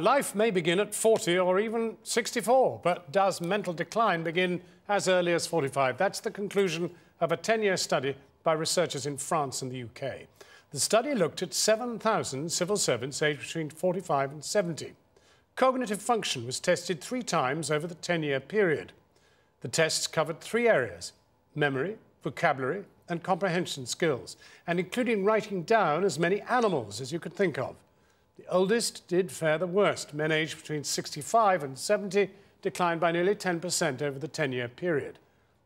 Life may begin at 40 or even 64, but does mental decline begin as early as 45? That's the conclusion of a 10-year study by researchers in France and the UK. The study looked at 7,000 civil servants aged between 45 and 70. Cognitive function was tested three times over the 10-year period. The tests covered three areas, memory, vocabulary and comprehension skills, and including writing down as many animals as you could think of. Oldest did fare the worst. Men aged between 65 and 70 declined by nearly 10% over the 10-year period.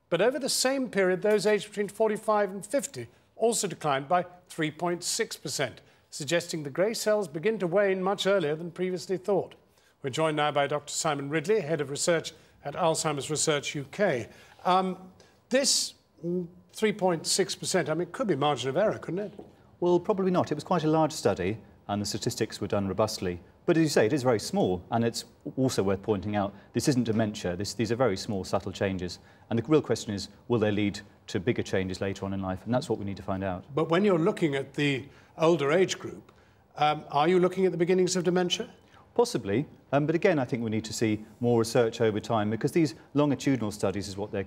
But over the same period, those aged between 45 and 50 also declined by 3.6%, suggesting the grey cells begin to wane much earlier than previously thought. We're joined now by Dr. Simon Ridley, Head of Research at Alzheimer's Research UK. Um, this 3.6%, I mean, it could be margin of error, couldn't it? Well, probably not. It was quite a large study, and the statistics were done robustly. But as you say, it is very small, and it's also worth pointing out this isn't dementia. This, these are very small, subtle changes. And the real question is, will they lead to bigger changes later on in life? And that's what we need to find out. But when you're looking at the older age group, um, are you looking at the beginnings of dementia? Possibly, um, but again, I think we need to see more research over time because these longitudinal studies, is what they're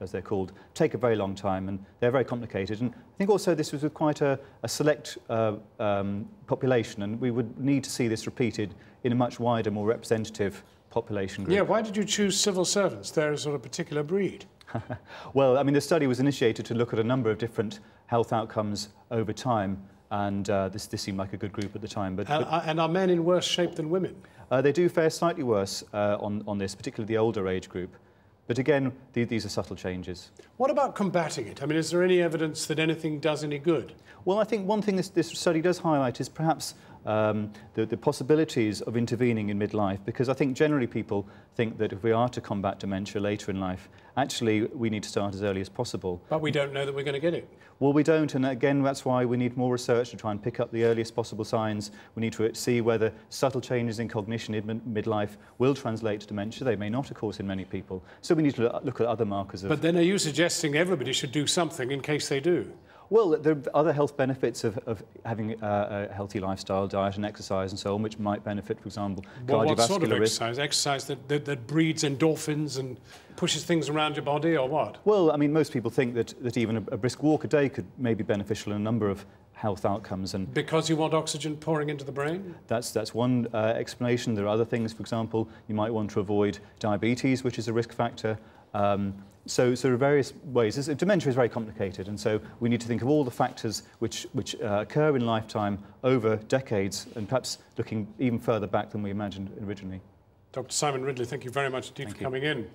as they're called, take a very long time and they're very complicated. And I think also this was with quite a, a select uh, um, population, and we would need to see this repeated in a much wider, more representative population group. Yeah, why did you choose civil servants? They're a sort of particular breed. well, I mean, the study was initiated to look at a number of different health outcomes over time and uh, this, this seemed like a good group at the time. But, and, but, and are men in worse shape than women? Uh, they do fare slightly worse uh, on, on this, particularly the older age group. But again, the, these are subtle changes. What about combating it? I mean, is there any evidence that anything does any good? Well, I think one thing this, this study does highlight is perhaps um, the, the possibilities of intervening in midlife, because I think generally people think that if we are to combat dementia later in life, actually we need to start as early as possible. But we don't know that we're going to get it. Well, we don't, and again, that's why we need more research to try and pick up the earliest possible signs. We need to see whether subtle changes in cognition in midlife will translate to dementia. They may not, of course, in many people. So we need to look at other markers of... But then are you suggesting everybody should do something in case they do? Well, there are other health benefits of, of having a, a healthy lifestyle, diet and exercise and so on, which might benefit, for example, well, cardiovascular what sort of risk. exercise? Exercise that, that, that breeds endorphins and pushes things around your body or what? Well, I mean, most people think that, that even a, a brisk walk a day could may be beneficial in a number of health outcomes. And because you want oxygen pouring into the brain? That's, that's one uh, explanation. There are other things, for example, you might want to avoid diabetes, which is a risk factor. Um, so, so there are various ways. This, dementia is very complicated, and so we need to think of all the factors which, which uh, occur in lifetime over decades, and perhaps looking even further back than we imagined originally. Dr. Simon Ridley, thank you very much indeed thank for you. coming in.